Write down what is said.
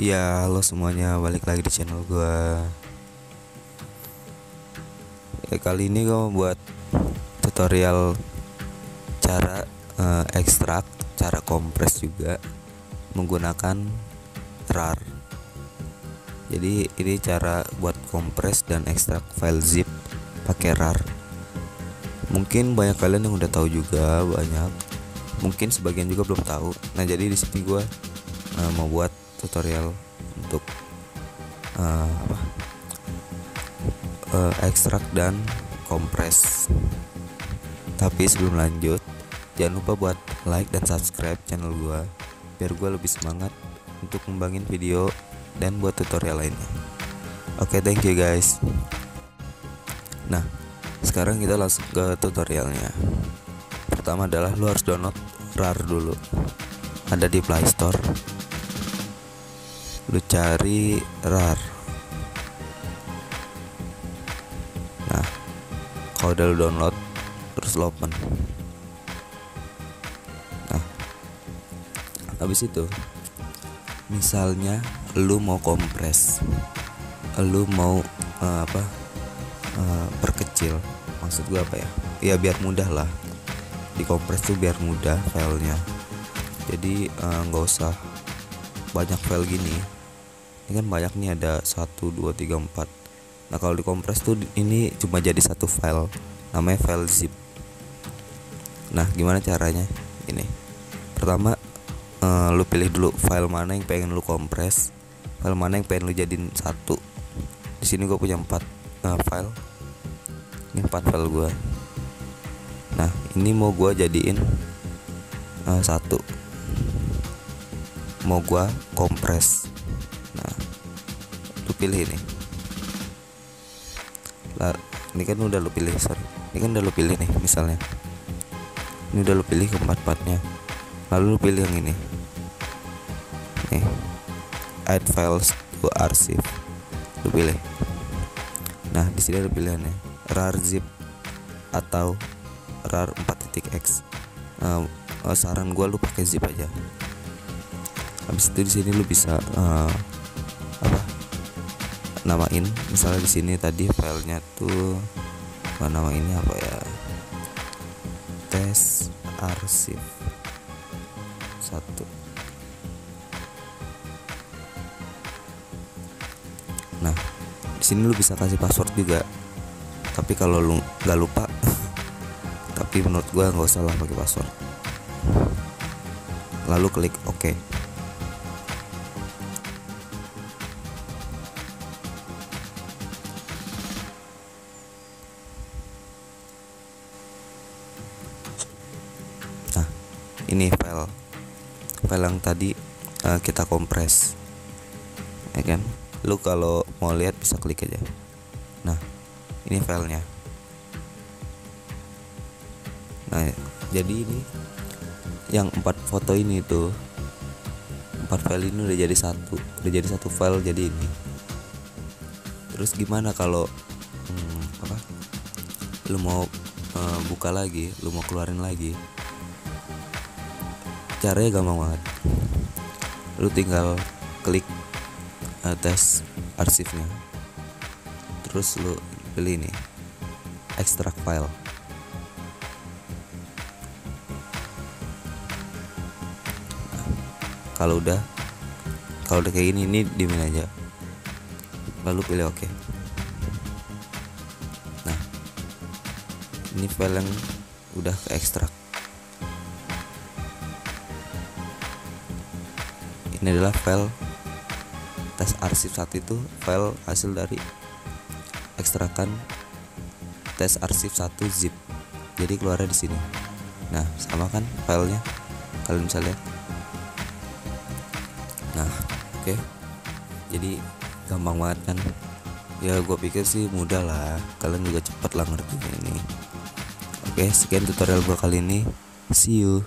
Ya, halo semuanya, balik lagi di channel gua. Ya, kali ini gua mau buat tutorial cara eh, ekstrak, cara kompres juga menggunakan RAR. Jadi ini cara buat kompres dan ekstrak file zip pakai RAR. Mungkin banyak kalian yang udah tahu juga banyak. Mungkin sebagian juga belum tahu. Nah, jadi di sini gua eh, mau buat tutorial untuk uh, apa uh, ekstrak dan kompres. Tapi sebelum lanjut jangan lupa buat like dan subscribe channel gua biar gua lebih semangat untuk membangin video dan buat tutorial lainnya. Oke okay, thank you guys. Nah sekarang kita langsung ke tutorialnya. Pertama adalah lu harus download RAR dulu. Ada di Play Store lu cari rar. Nah kalau udah lu download terus lu open. Nah habis itu misalnya lu mau kompres lu mau uh, apa uh, perkecil. Maksud gua apa ya? Ya biar mudah lah. Dikompres tuh biar mudah filenya. Jadi nggak uh, usah banyak file gini ini kan banyak nih ada 1 2 3 4 nah kalau dikompres tuh ini cuma jadi satu file namanya file zip. Nah gimana caranya? Ini. Pertama uh, lu pilih dulu file mana yang pengen lu kompres file mana yang pengen lu jadiin satu. Di sini gue punya empat uh, file. Ini empat file gue nah ini mau gue jadiin uh, satu. Mau gua kompres lu pilih ini. Lah ini kan udah lu pilih sorry. Ini kan udah lu pilih nih misalnya. Ini udah lu pilih keempat empatnya lalu lu pilih yang ini. Nih. Add files to arsip lu pilih. Nah di sini ada pilihannya. Rar zip atau rar 4.x uh, saran gua lu pakai zip aja. Habis itu di sini lu bisa uh, namain. Misalnya di sini tadi filenya tuh nama ini apa ya? Tes arsip. Satu. Nah di sini lu bisa kasih password juga. Tapi kalau lu nggak lupa tapi menurut gua nggak usah lah pakai password. Lalu klik OK ini file file yang tadi uh, kita kompres. Ya kan? Lu kalau mau lihat bisa klik aja. Nah ini filenya. Nah jadi ini yang empat foto ini tuh empat file ini udah jadi satu udah jadi satu file jadi ini. Terus gimana kalau hmm, apa? Lu mau uh, buka lagi lu mau keluarin lagi caranya gampang banget. Lu tinggal klik uh, tes arsipnya. Terus lu pilih ini ekstrak file. Nah, kalau udah kalau udah kayak gini ini dimin aja. Lalu pilih oke. Okay. nah ini file yang udah ke ekstrak ini adalah file tes arsip saat itu file hasil dari ekstrakan tes arsip 1 zip. Jadi keluarnya di sini. Nah sama kan filenya? Kalian bisa lihat. Nah oke. Okay. jadi gampang banget kan? Ya gue pikir sih mudah lah. Kalian juga cepet lah ngerti ini. Oke okay, sekian tutorial gue kali ini. See you.